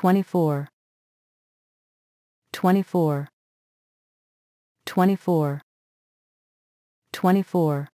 24 24 24 24